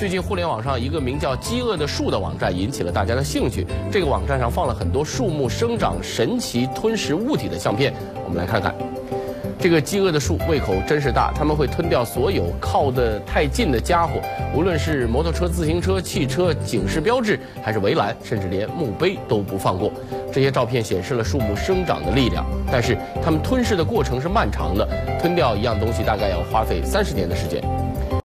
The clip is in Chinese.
最近互联网上一个名叫“饥饿的树”的网站引起了大家的兴趣。这个网站上放了很多树木生长神奇、吞食物体的相片，我们来看看。这个饥饿的树胃口真是大，他们会吞掉所有靠得太近的家伙，无论是摩托车、自行车、汽车、警示标志，还是围栏，甚至连墓碑都不放过。这些照片显示了树木生长的力量，但是它们吞噬的过程是漫长的，吞掉一样东西大概要花费三十年的时间。